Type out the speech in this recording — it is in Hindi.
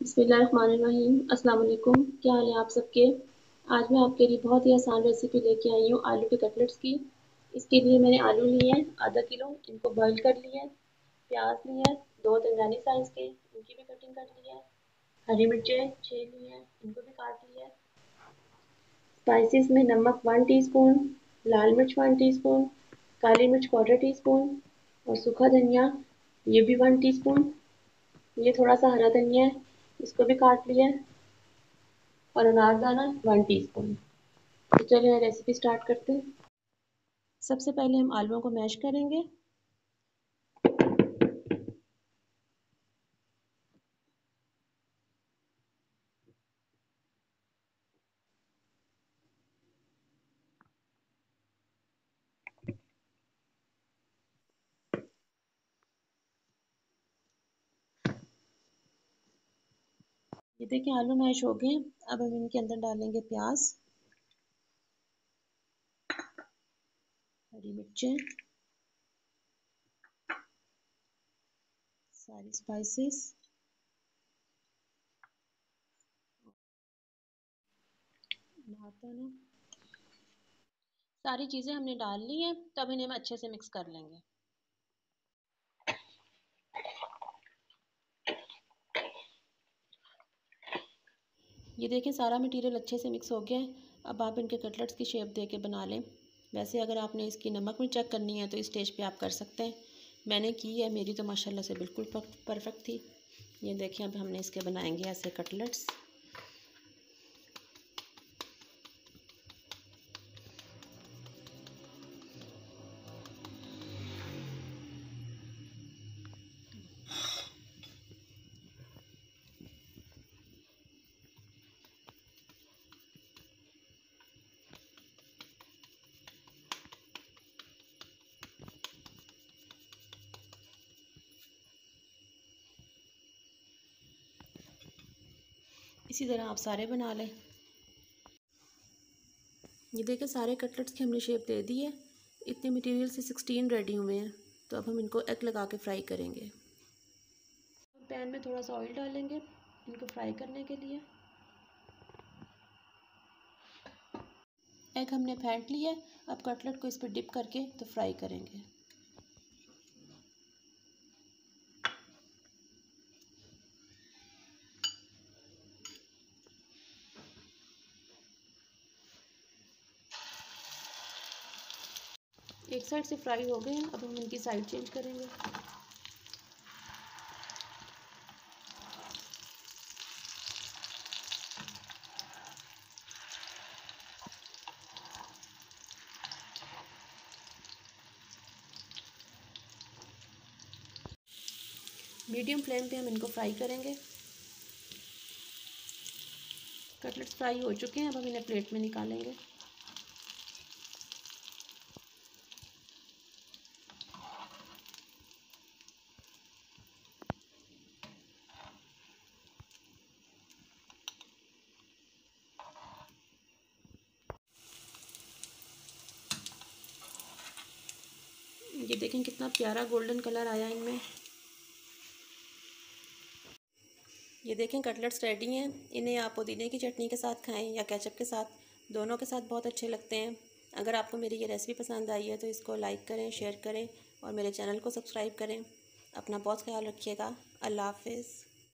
बसमीम अस्सलाम क्या हाल है आप सबके? आज मैं आपके लिए बहुत ही आसान रेसिपी लेके आई हूँ आलू के कटलेट्स की। इसके लिए मैंने आलू लिए हैं, आधा किलो। इनको बॉईल कर लिए प्याज लिए हैं, दो तंजानी साइज़ के। इनकी भी कटिंग कर ली है। हरी मिर्चें छः ली हैं, इनको भी काट लिया है। स्पाइसेस में नमक वन टीस्पून लाल मिर्च वन टीस्पून काली मिर्च क्वार्टर टी स्पून और सूखा धनिया ये भी वन टीस्पून ये थोड़ा सा हरा धनिया है। इसको भी काट लिया और अनारदाना वन टीस्पून तो चलिए रेसिपी स्टार्ट करते हैं। सबसे पहले हम आलुओं को मैश करेंगे। ये देखिए, आलू मैश हो गए। अब हम इनके अंदर डालेंगे प्याज, हरी मिर्चें, सारी स्पाइसेस सारी चीज़ें हमने डाल ली हैं, तब इन्हें हम अच्छे से मिक्स कर लेंगे। ये देखें, सारा मटेरियल अच्छे से मिक्स हो गया है। अब आप इनके कटलेट्स की शेप दे के बना लें। वैसे अगर आपने इसकी नमक में चेक करनी है तो इस स्टेज पे आप कर सकते हैं। मैंने की है, मेरी तो माशाल्लाह से बिल्कुल परफेक्ट थी। ये देखें, अब हमने इसके बनाएँगे ऐसे कटलेट्स इसी तरह आप सारे बना लें। ये देखें सारे कटलेट्स की हमने शेप दे दी है। इतने मटेरियल से सिक्सटीन रेडी हुए हैं। तो अब हम इनको एग लगा के फ्राई करेंगे। पैन में थोड़ा सा ऑयल डालेंगे इनको फ्राई करने के लिए। एग हमने फेंट लिया अब कटलेट को इस पर डिप करके तो फ्राई करेंगे। एक साइड से फ्राई हो गए अब हम इनकी साइड चेंज करेंगे। मीडियम फ्लेम पे हम इनको फ्राई करेंगे। कटलेट्स फ्राई हो चुके हैं, अब हम इन्हें प्लेट में निकालेंगे। ये देखें कितना प्यारा गोल्डन कलर आया इनमें। ये देखें कटलेट्स रेडी हैं। इन्हें आप पुदीने की चटनी के साथ खाएँ या केचप के साथ। दोनों के साथ बहुत अच्छे लगते हैं। अगर आपको मेरी ये रेसिपी पसंद आई है तो इसको लाइक करें, शेयर करें और मेरे चैनल को सब्सक्राइब करें। अपना बहुत ख्याल रखिएगा। अल्लाह हाफिज़।